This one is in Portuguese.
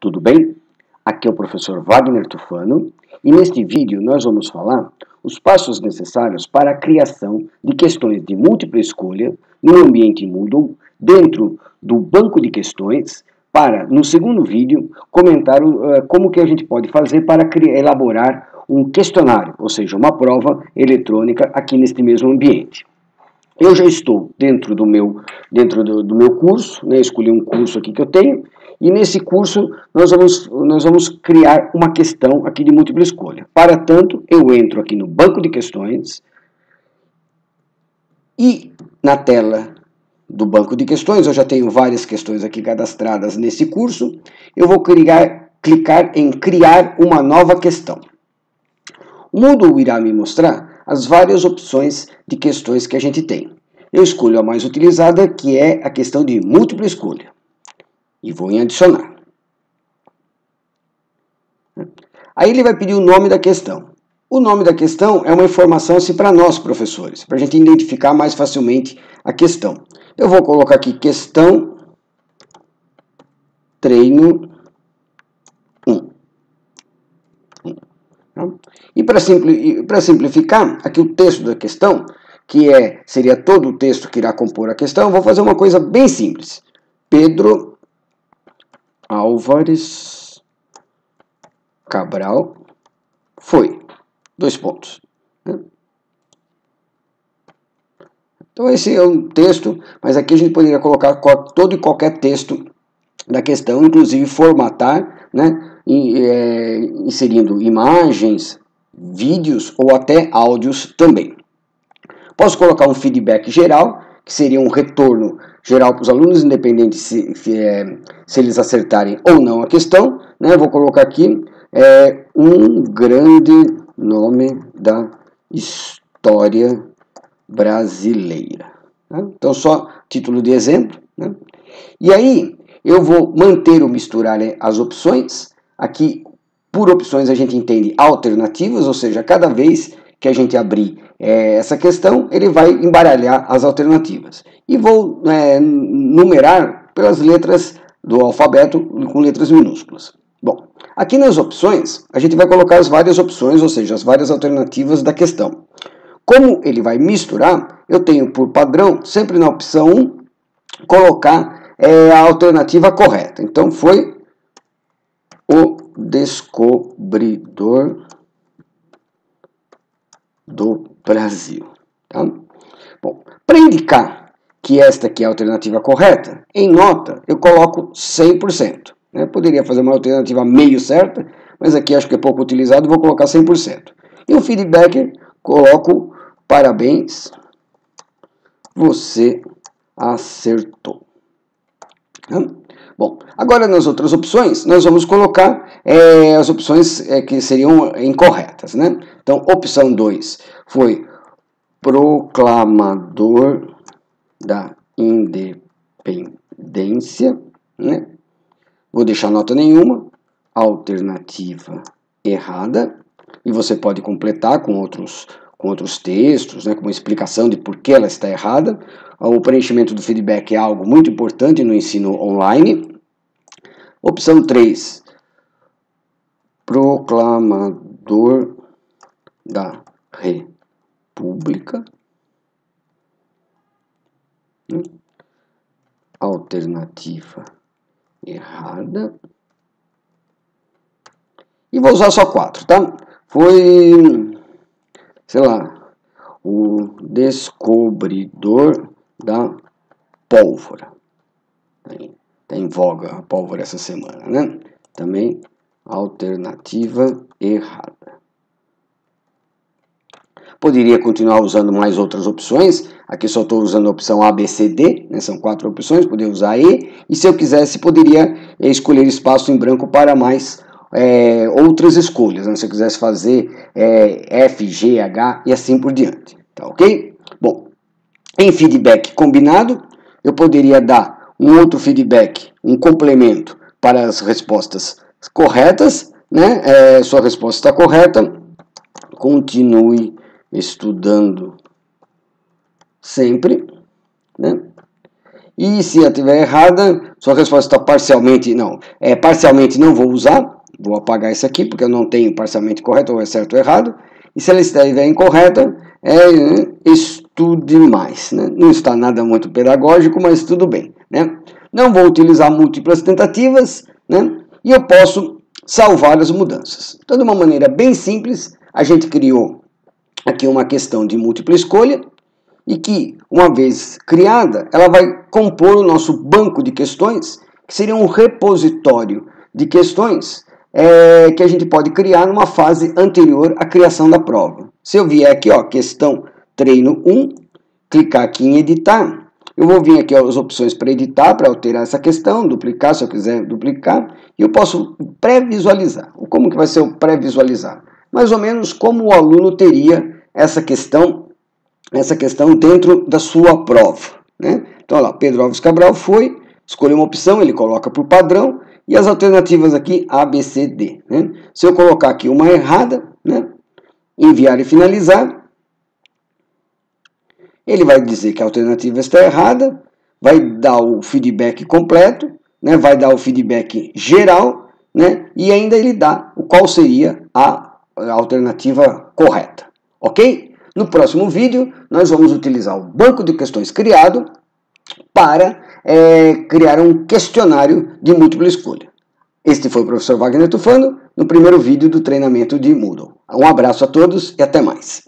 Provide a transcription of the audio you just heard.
tudo bem? Aqui é o professor Wagner Tufano e neste vídeo nós vamos falar os passos necessários para a criação de questões de múltipla escolha no ambiente Moodle dentro do banco de questões para, no segundo vídeo, comentar uh, como que a gente pode fazer para criar, elaborar um questionário, ou seja, uma prova eletrônica aqui neste mesmo ambiente. Eu já estou dentro do meu, dentro do, do meu curso, né, escolhi um curso aqui que eu tenho, e nesse curso nós vamos, nós vamos criar uma questão aqui de múltipla escolha. Para tanto, eu entro aqui no banco de questões e na tela do banco de questões, eu já tenho várias questões aqui cadastradas nesse curso, eu vou criar, clicar em criar uma nova questão. O Moodle irá me mostrar as várias opções de questões que a gente tem. Eu escolho a mais utilizada, que é a questão de múltipla escolha e vou em adicionar. Aí ele vai pedir o nome da questão. O nome da questão é uma informação assim, para nós, professores, para a gente identificar mais facilmente a questão. Eu vou colocar aqui questão treino 1. E para simpli simplificar, aqui o texto da questão, que é, seria todo o texto que irá compor a questão, vou fazer uma coisa bem simples. Pedro Álvares Cabral foi. Dois pontos. Né? Então esse é um texto, mas aqui a gente poderia colocar todo e qualquer texto da questão, inclusive formatar, né, é, inserindo imagens, vídeos ou até áudios também. Posso colocar um feedback geral, que seria um retorno geral para os alunos, independente se, se, é, se, eles acertarem ou não a questão. Né? Vou colocar aqui é, um grande nome da história brasileira. Né? Então, só título de exemplo. Né? E aí, eu vou manter ou misturar né, as opções. Aqui, por opções, a gente entende alternativas, ou seja, cada vez que a gente abrir é, essa questão, ele vai embaralhar as alternativas. E vou é, numerar pelas letras do alfabeto com letras minúsculas. Bom, aqui nas opções, a gente vai colocar as várias opções, ou seja, as várias alternativas da questão. Como ele vai misturar, eu tenho por padrão, sempre na opção 1, colocar é, a alternativa correta. Então, foi o descobridor do Brasil. Tá? Bom, para indicar que esta aqui é a alternativa correta, em nota eu coloco 100%. Né? Poderia fazer uma alternativa meio certa, mas aqui acho que é pouco utilizado, vou colocar 100%. E o feedback coloco parabéns, você acertou. Tá? Bom, agora nas outras opções, nós vamos colocar é, as opções é, que seriam incorretas. Né? Então, opção 2 foi proclamador da independência. Né? Vou deixar nota nenhuma. Alternativa errada. E você pode completar com outros, com outros textos, né, com uma explicação de por que ela está errada. O preenchimento do feedback é algo muito importante no ensino online. Opção 3. Proclamador da República. Alternativa errada. E vou usar só quatro, tá? Foi, sei lá, o descobridor da pólvora. Está em voga a pólvora essa semana, né? Também alternativa errada. Poderia continuar usando mais outras opções. Aqui só estou usando a opção A, B, C, D, né? são quatro opções, poderia usar E. E se eu quisesse, poderia escolher espaço em branco para mais é, outras escolhas. Né? Se eu quisesse fazer é, F, G, H e assim por diante. Tá ok? Bom, em feedback combinado, eu poderia dar um outro feedback, um complemento para as respostas corretas. Né? É, sua resposta está correta. Continue estudando sempre. Né? E se ela estiver errada, sua resposta está parcialmente, não, é parcialmente não vou usar, vou apagar isso aqui porque eu não tenho parcialmente correto ou é certo ou errado. E se ela estiver incorreta, é né, estude mais. Né? Não está nada muito pedagógico, mas tudo bem. Né? Não vou utilizar múltiplas tentativas né? e eu posso salvar as mudanças. Então, de uma maneira bem simples, a gente criou aqui uma questão de múltipla escolha e que, uma vez criada, ela vai compor o nosso banco de questões, que seria um repositório de questões é, que a gente pode criar numa fase anterior à criação da prova. Se eu vier aqui, ó, questão treino 1, clicar aqui em editar, eu vou vir aqui as opções para editar, para alterar essa questão, duplicar se eu quiser duplicar, e eu posso pré-visualizar. Como que vai ser o pré-visualizar? Mais ou menos como o aluno teria essa questão essa questão dentro da sua prova. Né? Então, lá, Pedro Alves Cabral foi, escolheu uma opção, ele coloca por padrão, e as alternativas aqui A, B, C, D. Né? Se eu colocar aqui uma errada, né? enviar e finalizar, ele vai dizer que a alternativa está errada, vai dar o feedback completo, né? vai dar o feedback geral, né? e ainda ele dá o qual seria a alternativa correta. Ok? No próximo vídeo, nós vamos utilizar o banco de questões criado para é, criar um questionário de múltipla escolha. Este foi o professor Wagner Tufano, no primeiro vídeo do treinamento de Moodle. Um abraço a todos e até mais.